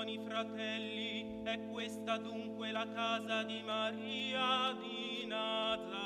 buoni fratelli, è questa dunque la casa di Maria di Nazareth.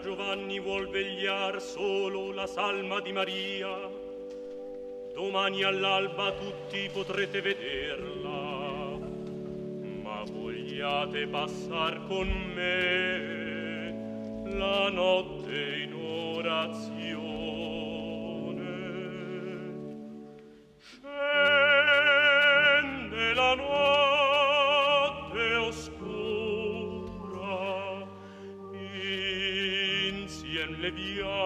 Giovanni vuol vegliar solo la salma di Maria. Domani all'alba tutti potrete vederla, ma vogliate passar con me la notte in orazione. le Dio.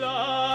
love.